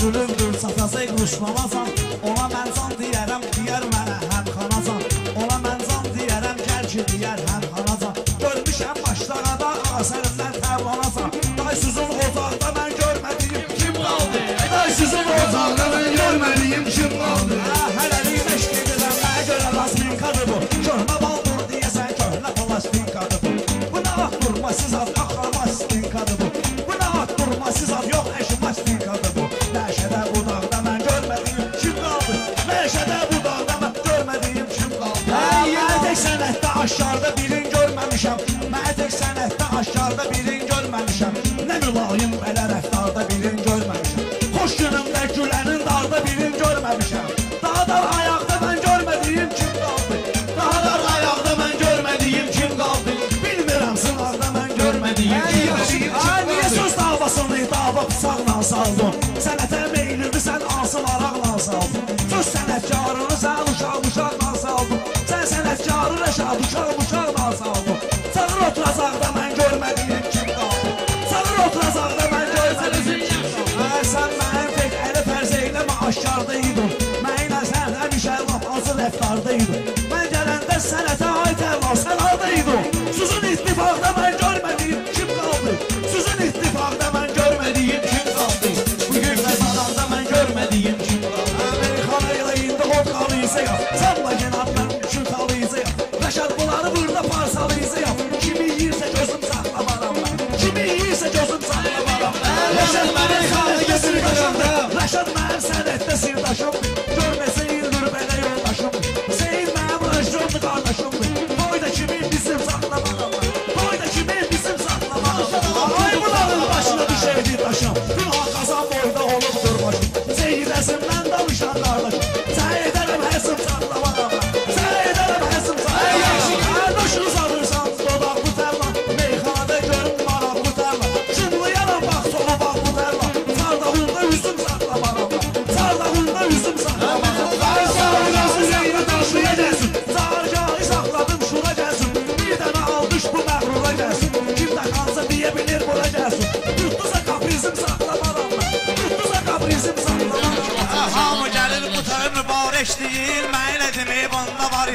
zülümdür Satası quşlamasan Ona mən can deyərəm Deyər mənə həm xanasan Ona mən can deyərəm Gəl ki deyər həm xanasan başlarada Asərimdən təblanasan görmədiyim kim qaldı Ay niyə söz davasını dava bıçaqla saldın Sənətə meylini sən asıl araqla saldın Söz sənətkarını sən uşaq uşaqla saldın Sən sənətkarı rəşad uşaq uşaqla saldın Çağır oturacaqda singer. Somebody mübarək deyir Mən elə deməyib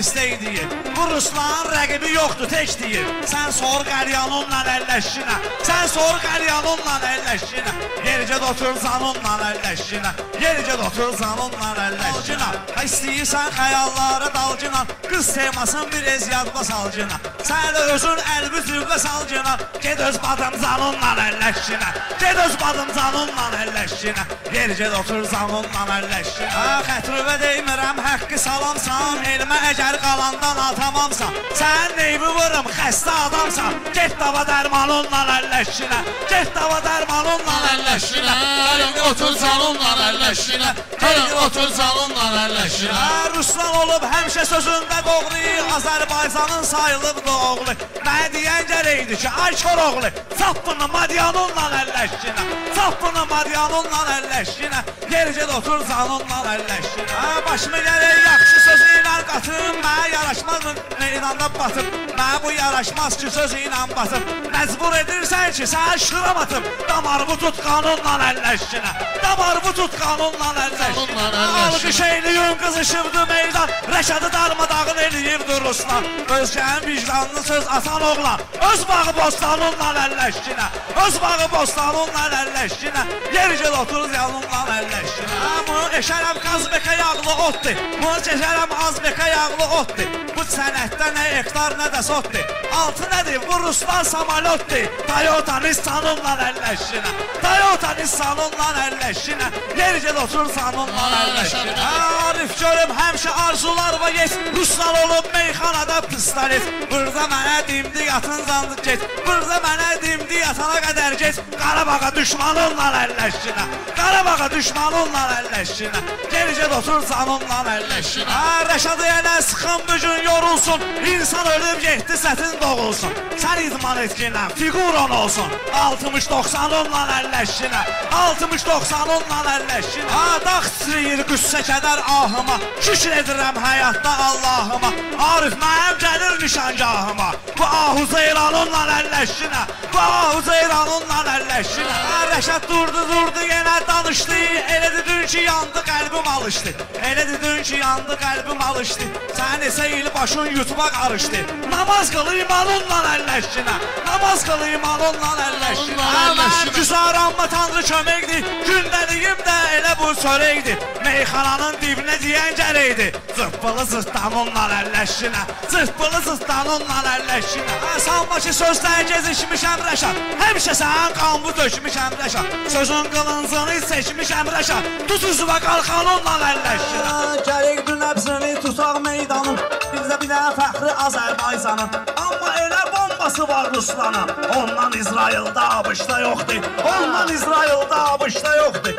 istək deyir. Bu Ruslan rəqibi yoxdur tək deyir. Sən sor qəryanunla əlləşinə Sən sor qəryanunla əlləşinə Yericə otur zanunla əlləşinə Yericə otur zanunla əlləşinə Ha. İstəyirsən xəyallara dalcına Qız sevmasın bir eziyyatla salcına Sən də özün əlbi züvlə salcına Ged öz badım zanunla əlləşinə Ged öz badım zanunla əlləşinə Yericə otur zanunla əlləşinə Ha. Xətrüvə deymirəm həqqi salamsan Elmə əgər qalandan atamamsan Sən neybi vurum xəstə adamsan. Get dava dərmanunla əlləşinə Get dava dərmanunla əlləşinə. Gəlin otur salonla əlləşinə Gəlin otur salonla əlləşinə. Ha, Ruslan olub həmişə sözündə doğru Azərbaycanın sayılıb doğulu Mənə deyən gərəkdi ki, ay Koroğlu Çap bunu madyanunla əlləşkinə Çap bunu madyanunla əlləşkinə Yericə də otur zanunla əlləşkinə Ha, başımı gərək yaxşı sözü ilə qatım Mənə yaraşmaz mı meydanda batım Mənə bu yaraşmaz ki, sözü ilə batım Məcbur edirsən ki, sən şıram atım Damarımı tut qanunla əlləşkinə Damarımı tut qanunla əlləşkinə. Alqış eyliyin qızışıbdı meydan. Rəşadı darmadağın eləyibdi Ruslan. Özgənin vicdanlı söz atan oğlan. Öz bağı bostanunla əlləşkinə Öz bağı bostanunla əlləşkinə Yericə oturuz yanunla əlləşkinə Bunu eşərəm qazbekə yağlı otdur. Bunu çəkərəm azbekə yağlı otdur Bu sənətdə nə hektar nə də sotdur Altı nədir? Bu Ruslan samalotdur Toyota Nissanunla əlləşkinə Toyota Nissanunla əlləşkinə Yericə otur sanunla əlləşkinə Arif görüm həmişə arzular var yes Ruslar olub meyxanada pistolet Burada mənə dimdi yatın zandı get. Burada mənə dimdi yatana qədər get Qarabağa düşmanınla əlləşkinə Qarabağa düşmanınla əlləşkinə Yericə otur sanunla əlləşkinə Rəşadı yenə sıxın bu gün yorulsun. İnsan ölüb getdi sətin doğulsun. Sən idman etkinlə figuron olsun. 60-90-unla əlləşkinə 60-90-unla əlləşkinə Ha dağ titriyir qüssə kədər ahıma. Şükür edirəm həyatda Allahıma. Arif mənim gəlir nişangahıma Bu ahu zeyranınla əlləşinə Bu ahu zeyranınla əlləşinə Rəşad durdu durdu yenə danışdı Elə dedin ki yandı qəlbim alışdı Elə dedin ki yandı qəlbim alışdı Sən isə il başın yutuba qarışdı Namaz qıl imanınla əlləşinə Namaz qıl imanınla əlləşinə Mən güzaranma tanrı köməkdir Gündəliyim də elə bu çörəkdir Meyxananın dibinə deyən gərəkdir Zırtbılı zırtdanınla əlləşinə Zırtbılı zırtdanınla əlləşinə Sanma ki sözlər gezişmişəm Rəşad Həmişə sən qanbu dökmüşəm Rəşad Sözün qılıncını seçmişəm Rəşad Tut üzvə qalxanınla əlləşinə Gərək dün həbsini tutaq meydanın Bizdə bir dənə fəxri Azərbaycanın Amma elə bombası var Ruslanın. Ondan İsraildə abışda yoxdur Ondan İsraildə abışda yoxdur.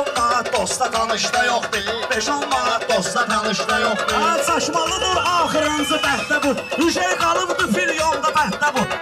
10 manat dosta tanışda yoxdur 5-10 manat dosta tanışda yoxdur. Saçmalıdır axırıncı bəhtdə bu? Hücey qalıbdı filyonda bəhtdə bu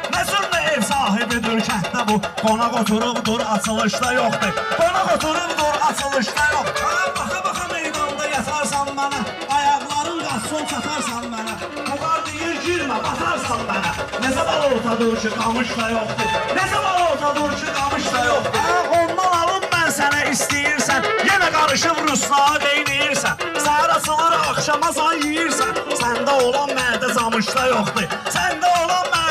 sahibidir kənddə bu? Qonaq oturubdur açılışda yoxdur. Qonaq oturubdur açılışda yoxdur. Ha baxa baxa meydanda yatarsan mənə. Ayaqların qaçsın çatarsan mənə. Buqar deyir girmə batarsan mənə. Necə bal ortadır ki qamış da yoxdur? Necə bal ortadır ki qamış da yoxdur? Ha ondan alım mən sənə istəyirsən. Yenə qarışıb ruslara qeynəyirsən Səhər açılır axşama san yeyirsən Səndə olan mədə camışda yoxdur. Səndə olan mədə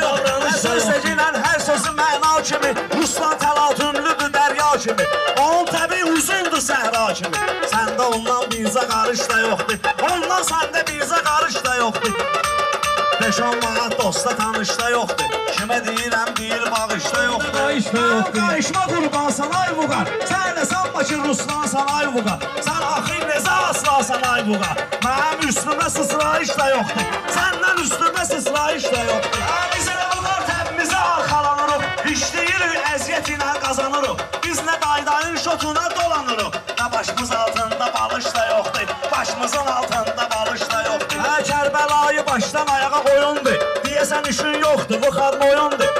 camışda yoxdur Hər sözü məna kimi? Ruslan təlatümlüdür dərya kimi? Onun təbi uzundur səhra kimi? Səndə ondan bizə qarış da yoxdur Ondan səndə bizə qarış da yoxdur 5-10 manat dosta tanışda yoxdur Kimə deyirəm deyir bağışda yoxdur Bağışda yoxdur Qayışma qurban sana ay buqa Sən də sanma ki Ruslan sana ay buqa Sən axı necə aslasan ay buqa Mənim üstümə sıçrayış da yoxdur Səndən şotuna dolanırıq. Nə başımız altında balış da yoxdur. Başımızın altında balış da yoxdur. Hə Kərbəlayı başdan ayağa qoyundur Deyəsən işin yoxdur bu xad boyundur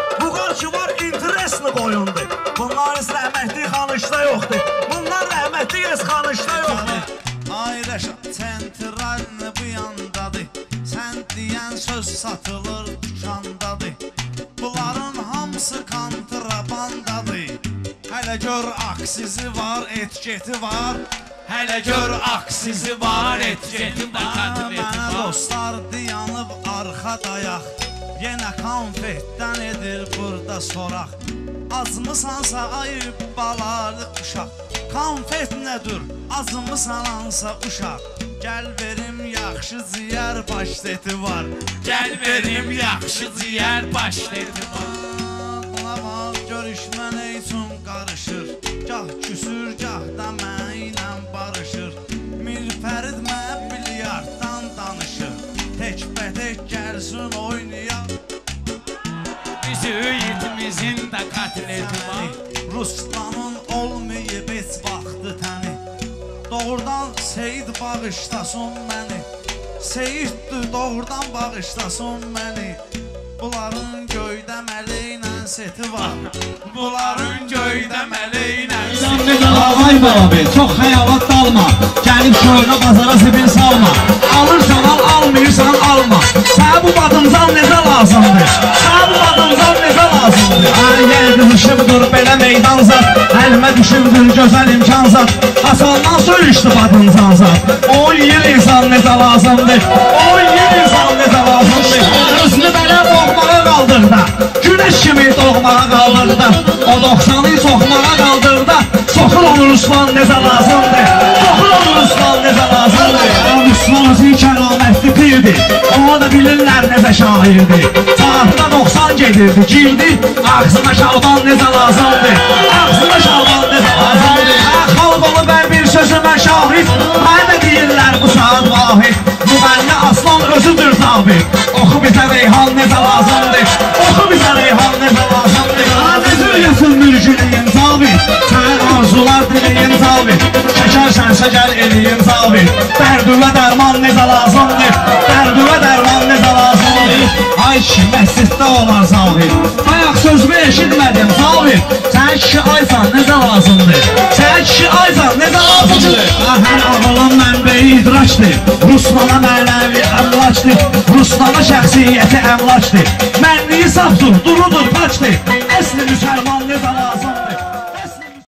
aksizi var, etiketi var. Hələ gör aksizi var, etiketi var. Mənə dostlar dayanıb arxa dayaq. Yenə konfetdən edir burada soraq Azmısansa ayıb balalı uşaq. Konfet nədir? Azmısansa uşaq. Gəl verim yaxşı ciyər paşteti var. Gəl verim yaxşı ciyər paşteti var. Buna bax görüşmə nə üçün qarışır Gah küsür, gah da mənlə barışır. Mir Fərid mən bilyarddan danışır Tək-bətək gəlsin oynayaq. Bizi yitimizin də qatleti var Ruslanın olmayıb heç vaxtı təni. Doğrudan Seyid bağışlasın məni. Seyiddir doğrudan bağışlasın məni. Bunların göydə mələklə seti var. Bunların göydə var Ağay baba çox xəyalat dalma Gəlib şöyle bazara zibil salma. Alırsan al almıyorsan alma. Sənə bu badımcan necə lazımdır Sənə bu badımcan necə lazımdır Hər yer qızışıbdır belə meydan zat Əlimə düşübdür gözəl imkan zat Asaldan söyüşdü badımcan zat O yiyir insan necə lazımdır O yiyir insan necə lazımdır Özünü belə boğmağa qaldır da Güneş kimi doğmağa qalır da O 90'ı soxmağa qaldır Özü kəramətli pirdir Ona da bilirlər necə şairdir. Saatda 90 gedirdi girdi Ağzına şalban necə lazımdır Ağzına şalban necə lazımdır Xalq olub hər bir sözümə şahid Mənə deyirlər bu saat vahid. Müğənni aslan özüdür zabit. Oxu bizə reyhan necə lazımdır Oxu bizə reyhan necə lazımdır Şənsə gəl eləyin zabit Dərdüvə dərman necə lazımdır Dərdüvə dərman necə lazımdır Ay kişi məsciddə olar zabit Bayaq sözümü eşitmədim zabit Sən kişi aysan necə lazımdır Sən kişi aysan necə lazımdır Hər ağılın mənbəyidir idraçdır. Rusnana mənəvi əmlaçdır Rusnana şəxsiyyəti əmlaçdır Mənliyi safdır, durudur, paçdır Əsli müsəlman ne zaman